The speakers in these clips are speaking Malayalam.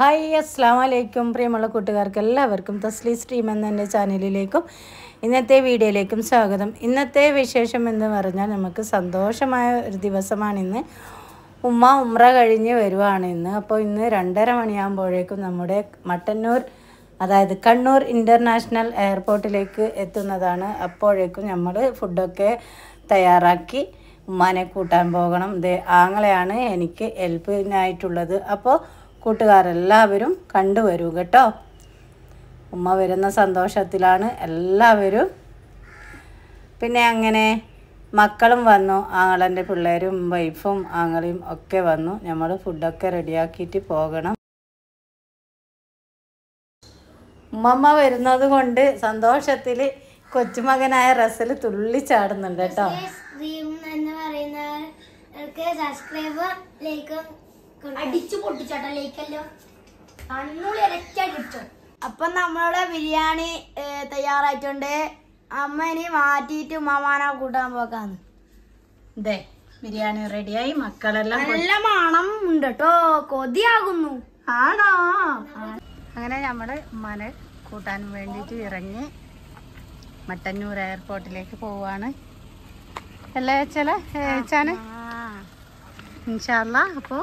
ഹായ് അസ്സാം വലൈക്കും പ്രിയമുള്ള കൂട്ടുകാർക്ക് എല്ലാവർക്കും തസ്ലി സ്ട്രീം എന്ന എന്റെ ചാനലിലേക്കും ഇന്നത്തെ വീഡിയോയിലേക്കും സ്വാഗതം. ഇന്നത്തെ വിശേഷം എന്ന് പറഞ്ഞാൽ നമുക്ക് സന്തോഷമായ ഒരു ദിവസമാണിന്ന് ഉമ്മ ഉമ്ര കഴിഞ്ഞ് വരുവാണ് ഇന്ന്. അപ്പോൾ ഇന്ന് രണ്ടര മണിയാകുമ്പോഴേക്കും നമ്മുടെ മട്ടന്നൂർ അതായത് കണ്ണൂർ ഇന്റർനാഷണൽ എയർപോർട്ടിലേക്ക് എത്തുന്നതാണ്. അപ്പോഴേക്കും നമ്മൾ ഫുഡൊക്കെ തയ്യാറാക്കി ഉമ്മാനെ കൂട്ടാൻ പോകണം. ഇത് ആങ്ങളെയാണ് എനിക്ക് ഹെൽപ്പിനായിട്ടുള്ളത്. അപ്പോൾ കൂട്ടുകാരെല്ലാവരും കണ്ടുവരൂ കേട്ടോ. ഉമ്മ വരുന്ന സന്തോഷത്തിലാണ് എല്ലാവരും. പിന്നെ അങ്ങനെ മക്കളും വന്നു. ആങ്ങളന്റെ പിള്ളേരും വൈഫും ആങ്ങളെയും ഒക്കെ വന്നു. നമ്മൾ ഫുഡൊക്കെ റെഡിയാക്കിയിട്ട് പോകണം. ഉമ്മമ്മ വരുന്നത് കൊണ്ട് സന്തോഷത്തിൽ കൊച്ചുമകനായ റസൽ കേട്ടോ. സ്ട്രീം എന്ന് പറയുന്നവർക്ക് സബ്സ്ക്രൈബ് ലൈക്കും അടിച്ചു പൊട്ടിച്ചാട്ട ലേക്കല്ലോ? കണ്ണുള്ളി ഒരച്ചടിച്ചോ അപ്പൊ നമ്മളുടെ ബിരിയാണി തയ്യാറായിട്ടുണ്ട്. അമ്മ ഇനി മാറ്റിയിട്ട് ഉമ്മാമാനെ കൂട്ടാൻ പോക്കാന്ന്. ഇതേ ബിരിയാണി റെഡിയായി. മക്കളെല്ലാം നല്ല മണം ഉണ്ട് കേട്ടോ കൊതിയാകുന്നു. ആണോ? അങ്ങനെ നമ്മൾ ഉമ്മാനെ കൂട്ടാൻ വേണ്ടിയിട്ട് ഇറങ്ങി മട്ടന്നൂർ എയർപോർട്ടിലേക്ക് പോവാണ്. അല്ലേ ചില ഏച്ചാന് ഇൻഷാല്ല അപ്പോൾ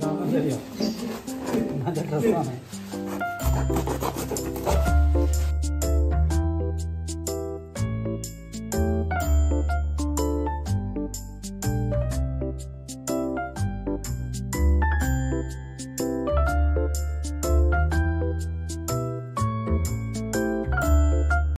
なんだよ。なんで出さない。